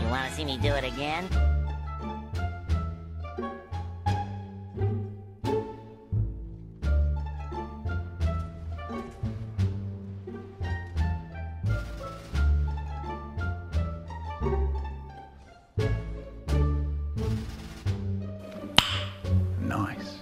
You wanna see me do it again? Nice.